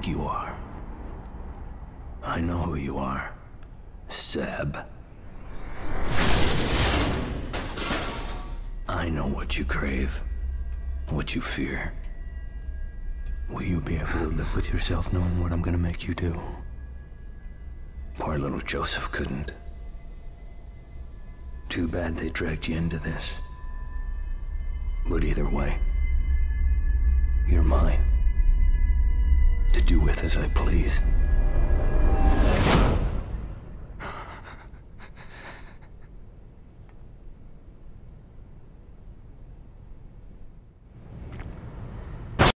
think you are. I know who you are. Seb. I know what you crave, what you fear. Will you be able to live with yourself knowing what I'm gonna make you do? Poor little Joseph couldn't. Too bad they dragged you into this. But either way, you're mine. Do with as I please.